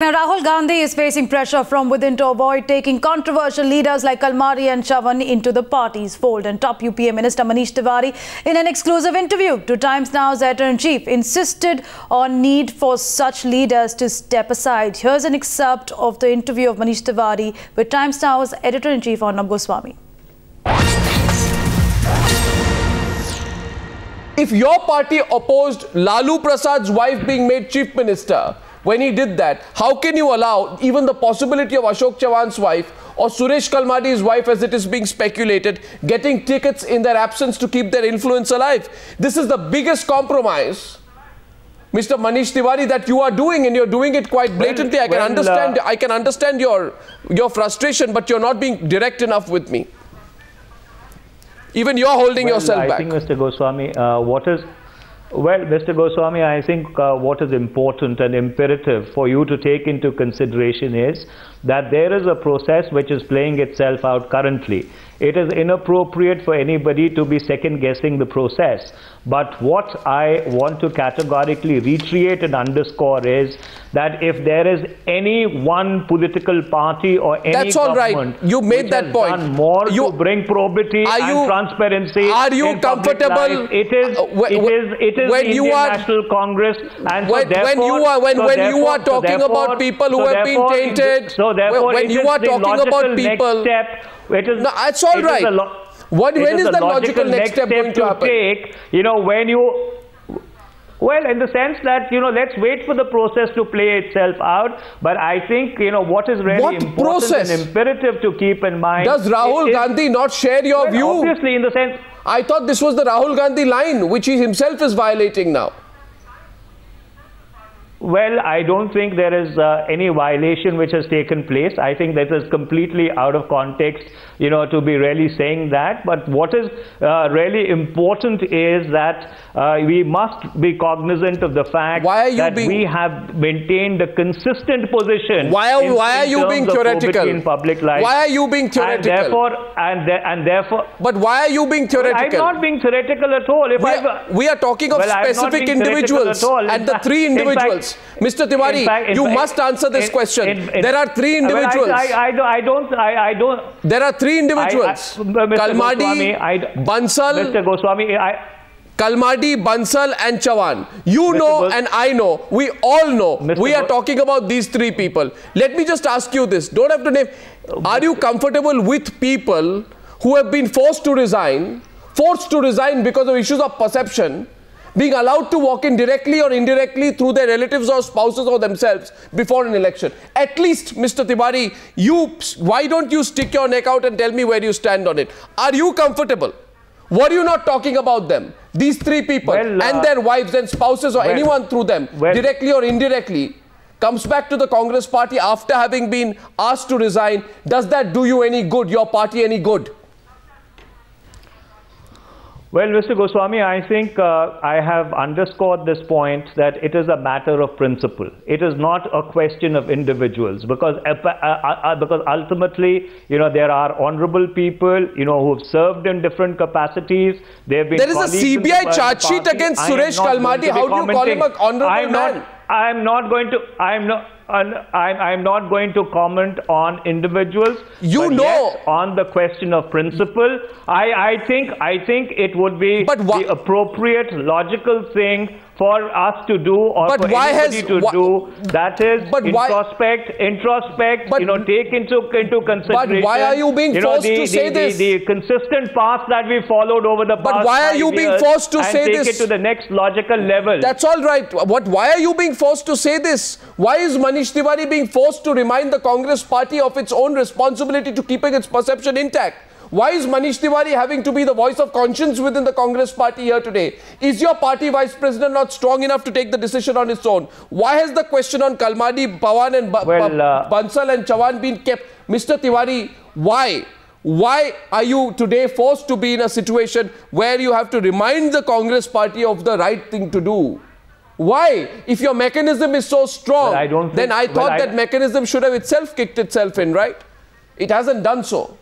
Now, Rahul Gandhi is facing pressure from within to avoid taking controversial leaders like Kalmadi and Chavan into the party's fold. And top UPA Minister Manish Tewari, in an exclusive interview to Times Now's editor-in-chief, insisted on need for such leaders to step aside. Here's an excerpt of the interview of Manish Tewari with Times Now's editor-in-chief Arnab Goswami. If your party opposed Lalu Prasad's wife being made chief minister, when he did that, how can you allow even the possibility of Ashok Chavan's wife or Suresh Kalmadi's wife, as it is being speculated, getting tickets in their absence to keep their influence alive? This is the biggest compromise. Mr. Manish Tewari, that you are doing, and you're doing it quite blatantly. Well, I can well, understand. Uh, I can understand your your frustration, but you're not being direct enough with me. Even you're holding well, yourself I back. I think, Mr. Goswami, uh, what is well, Mr. Goswami, I think uh, what is important and imperative for you to take into consideration is that there is a process which is playing itself out currently. It is inappropriate for anybody to be second guessing the process. But what I want to categorically reiterate and underscore is that if there is any one political party or any That's all right. You made that point. Done more you, to bring probity are and you, transparency. Are you comfortable? Life, it is. Uh, when, it is. It is when the you Indian are, National Congress, and when, so when you are when, so when you are talking so about people who have been tainted, so therefore, when you are talking about people, step, it is, no, all right. What, when is the logical, logical next step, step going to, to happen? Take, you know, when you well, in the sense that, you know, let's wait for the process to play itself out. But I think, you know, what is really what important process? and imperative to keep in mind. Does Rahul is, Gandhi not share your well, view? Obviously, in the sense. I thought this was the Rahul Gandhi line, which he himself is violating now. Well, I don't think there is uh, any violation which has taken place. I think that is completely out of context, you know, to be really saying that. But what is uh, really important is that uh, we must be cognizant of the fact that we have maintained a consistent position. Why are, in, why are in you being theoretical in public life? Why are you being theoretical? And therefore, and, and therefore. But why are you being theoretical? Well, I'm not being theoretical at all. If we, are, we are talking of well, specific individuals and the three individuals. Mr. Tewari, fact, you fact, must answer this in, question. In, in, there are three individuals. I, I, I, I don't. I, don't. There are three individuals. Kalmadi, Goswami, Bansal. Mr. Goswami. Kalmadi, Bansal and Chavan. You Mr. know and I know. We all know. Mr. We are talking about these three people. Let me just ask you this. Don't have to name. Are you comfortable with people who have been forced to resign, forced to resign because of issues of perception, being allowed to walk in directly or indirectly through their relatives or spouses or themselves before an election. At least, Mr. Tewari, you, why don't you stick your neck out and tell me where you stand on it? Are you comfortable? Were you not talking about them? These three people well, uh, and their wives and spouses or well, anyone through them, well, directly or indirectly, comes back to the Congress party after having been asked to resign. Does that do you any good, your party any good? Well, Mr. Goswami, I think uh, I have underscored this point that it is a matter of principle. It is not a question of individuals because uh, uh, uh, because ultimately, you know, there are honorable people, you know, who have served in different capacities. They have been. There is a CBI charge sheet against Suresh Kalmadi. How do you call him an honorable I'm man? Not, I'm not going to. I'm not. I'm, I'm not going to comment on individuals. You know, on the question of principle, I, I think I think it would be the appropriate, logical thing for us to do or but for why anybody has, to do. That is but introspect, why, introspect. But, you know, take into into consideration. But why are you being you forced know, the, to say the, this? The, the, consistent path that we followed over the past. But why are you being forced to say take this? Take it to the next logical level. That's all right. What? Why are you being forced to say this? Why is Manish Tewari being forced to remind the Congress party of its own responsibility to keeping its perception intact? Why is Manish Tewari having to be the voice of conscience within the Congress party here today? Is your party vice president not strong enough to take the decision on its own? Why has the question on Kalmadi, Pawan and ba well, uh, Bansal and Chavan been kept? Mr. Tewari, why? Why are you today forced to be in a situation where you have to remind the Congress party of the right thing to do? Why? If your mechanism is so strong, well, I then I thought well, that mechanism should have itself kicked itself in, right? It hasn't done so.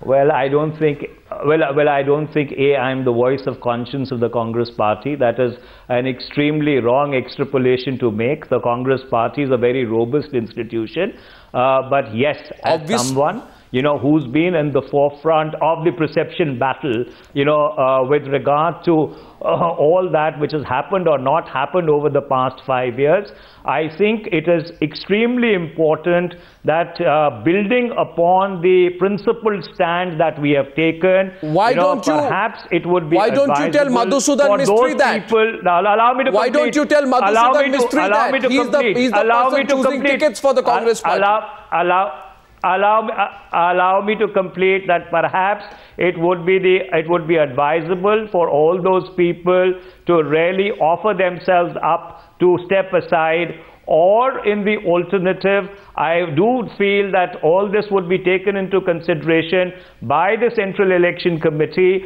Well, I don't think well, well, I don't think A, I'm the voice of conscience of the Congress party. That is an extremely wrong extrapolation to make. The Congress party is a very robust institution. Uh, but yes, as Obvious- someone you know, who's been in the forefront of the perception battle, you know, uh, with regard to uh, all that which has happened or not happened over the past five years. I think it is extremely important that uh, building upon the principled stand that we have taken, Why you know, don't you- perhaps it would be why don't you tell Madhusudan Mistry that? People, now, allow me to Why don't you tell Madhusudan allow me to, Mistry allow? Me to He's the- complete. he's the allow person me to choosing complete. tickets for the Congress party. Allow, allow, allow, me- uh, allow me to complete that perhaps it would be the it would be advisable for all those people to really offer themselves up to step aside. Or in the alternative i do feel that all this would be taken into consideration by the central election committee